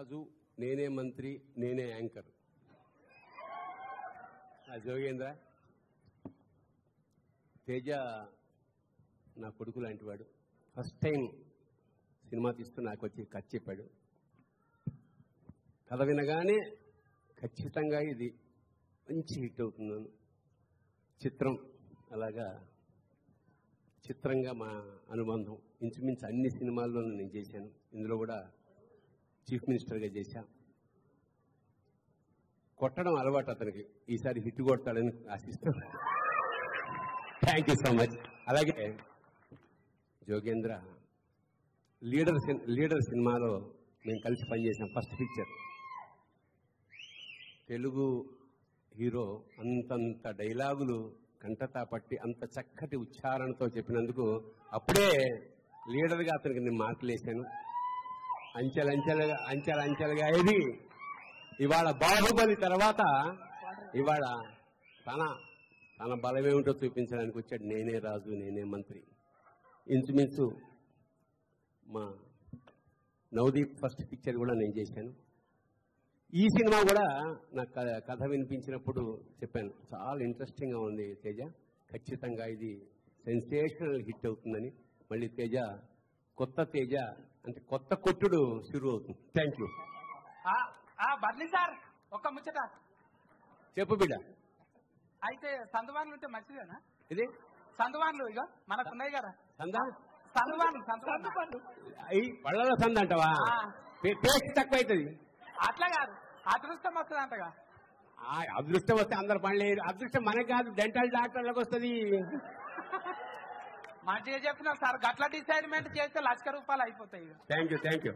రాజు నేనే మంత్రి నేనే యాంకర్. ఆ జోగేంద్ర తేజ నా కొడుకు లాంటి వాడు. ఫస్ట్ టైం సినిమా తీస్తూ నాకు వచ్చి కథ చెప్పాడు. కథ వినగానే ఖచ్చితంగా ఇది మంచి హిట్ అవుతుందని చిత్రం అలాగా చిత్రంగా మా అనుబంధం. ఇంచుమించు అన్ని సినిమాల్లోనూ నేను చేశాను. ఇందులో కూడా చీఫ్ మినిస్టర్గా చేశా. కొట్టడం అలవాటు అతనికి. ఈసారి హిట్ కొడతాడని ఆశిస్తాను థ్యాంక్ యూ సో మచ్ అలాగే జోగేంద్ర లీడర్ సిన్- లీడర్ సినిమాలో మేము కలిసి పనిచేసాం. ఫస్ట్ పిక్చర్ తెలుగు హీరో అంతంత డైలాగులు కంటతా పట్టి అంత చక్కటి ఉచ్చారణతో చెప్పినందుకు అప్పుడే లీడర్గా అతనికి నేను మార్కులు అంచెలంచెలుగా అంచెలంచెలుగా ఇది ఇవాళ బాహుబలి తర్వాత ఇవాళ తన తన బలమేమిటో చూపించడానికి వచ్చాడు. నేనే రాజు నేనే మంత్రి. ఇంచుమించు మా నవదీప్ ఫస్ట్ పిక్చర్ కూడా నేను చేశాను. ఈ సినిమా కూడా నాకు కథ వినిపించినప్పుడు చెప్పాను. చాలా ఇంట్రెస్టింగ్గా ఉంది తేజ. ఖచ్చితంగా ఇది సెన్సేషనల్ హిట్ అవుతుందని. మళ్ళీ తేజ కొత్త తేజ అంటే కొత్త కొట్టుడు షురు అవుతుంది. థ్యాంక్ యూ ఆ, ఆ, బర్లీ సార్ ఒక్క ముచ్చట. చెప్పు బిడ్డ. అయితే సందువాన్లు ఉంటే మంచిదేనా? ఇది? సందువాన్లు ఇక మనకు ఉన్నాయి కదా. సందా? సందువాన్లు సందువాన్లు. ఈ పళ్ళలో సంద అంటావా? పేస్ట్ తక్కువ అవుతుంది అట్లా కాదు అదృష్టం వస్తుంది అంటగా. ఆ, అదృష్టం వస్తే అందరు పని లేదు అదృష్టం మనకి కాదు డెంటల్ డాక్టర్లకు వస్తుంది. మంచిగా చెప్పినాం సార్. గట్ల డిసైడ్మెంట్ చేస్తే లక్ష రూపాయలు అయిపోతాయి ఇక. Thank you thank you